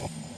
Oh.